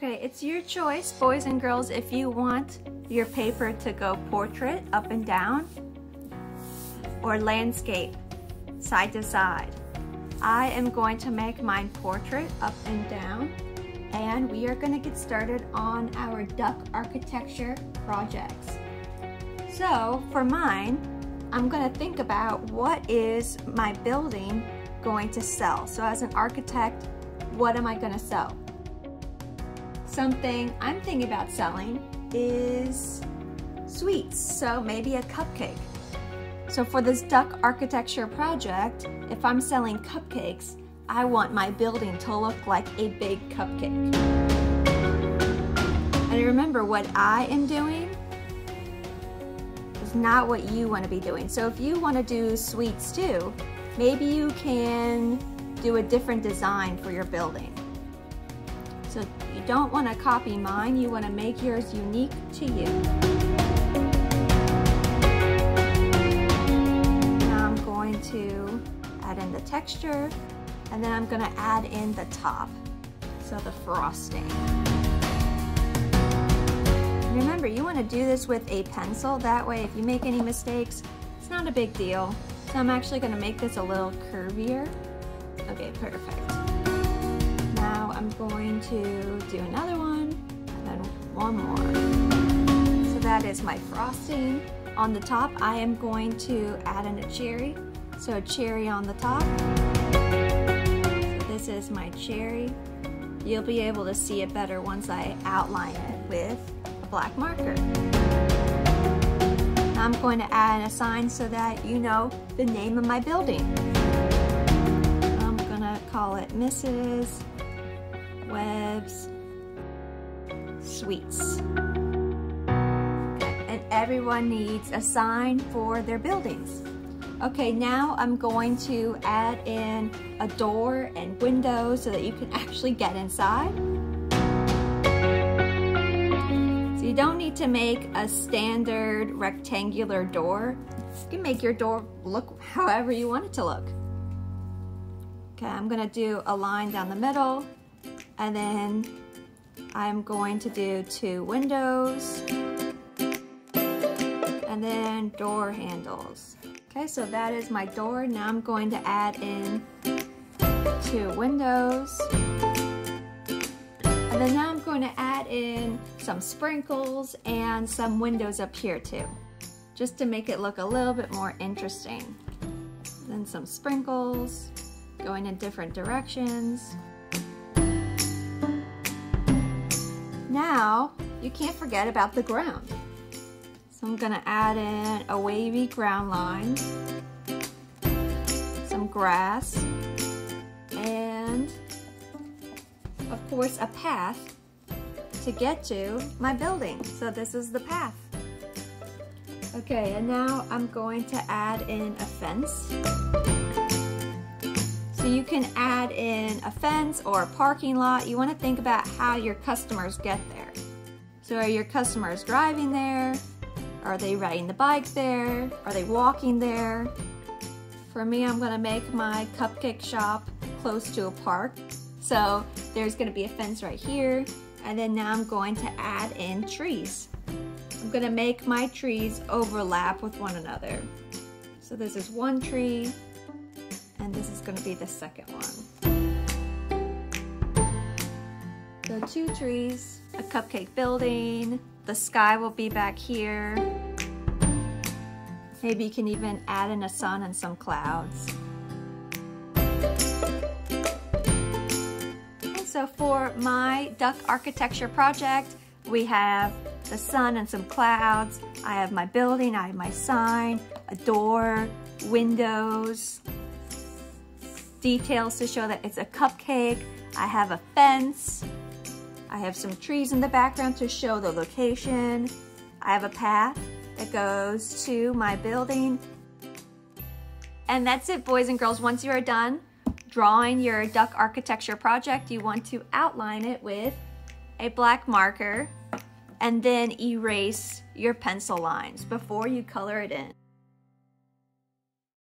Okay, it's your choice, boys and girls, if you want your paper to go portrait up and down or landscape side to side. I am going to make mine portrait up and down and we are gonna get started on our duck architecture projects. So for mine, I'm gonna think about what is my building going to sell. So as an architect, what am I gonna sell? Something I'm thinking about selling is sweets, so maybe a cupcake. So for this duck architecture project, if I'm selling cupcakes, I want my building to look like a big cupcake. And remember, what I am doing is not what you want to be doing. So if you want to do sweets too, maybe you can do a different design for your building. So you don't want to copy mine, you want to make yours unique to you. Now I'm going to add in the texture and then I'm gonna add in the top, so the frosting. Remember, you wanna do this with a pencil, that way if you make any mistakes, it's not a big deal. So I'm actually gonna make this a little curvier. Okay, perfect. I'm going to do another one, and then one more. So that is my frosting. On the top, I am going to add in a cherry. So a cherry on the top. So this is my cherry. You'll be able to see it better once I outline it with a black marker. I'm going to add a sign so that you know the name of my building. I'm gonna call it Mrs. Webb's Sweets. And everyone needs a sign for their buildings. Okay, now I'm going to add in a door and window so that you can actually get inside. So you don't need to make a standard rectangular door. You can make your door look however you want it to look. Okay, I'm gonna do a line down the middle and then I'm going to do two windows and then door handles. Okay, so that is my door. Now I'm going to add in two windows. And then now I'm going to add in some sprinkles and some windows up here too, just to make it look a little bit more interesting. Then some sprinkles going in different directions. Now, you can't forget about the ground. So I'm gonna add in a wavy ground line, some grass, and of course a path to get to my building. So this is the path. Okay, and now I'm going to add in a fence. You can add in a fence or a parking lot. You wanna think about how your customers get there. So are your customers driving there? Are they riding the bike there? Are they walking there? For me, I'm gonna make my cupcake shop close to a park. So there's gonna be a fence right here. And then now I'm going to add in trees. I'm gonna make my trees overlap with one another. So this is one tree, and this is gonna be the second one. So two trees, a cupcake building, the sky will be back here. Maybe you can even add in a sun and some clouds. And so for my duck architecture project, we have the sun and some clouds. I have my building, I have my sign, a door, windows, details to show that it's a cupcake. I have a fence, I have some trees in the background to show the location. I have a path that goes to my building. And that's it, boys and girls. Once you are done drawing your duck architecture project, you want to outline it with a black marker and then erase your pencil lines before you color it in.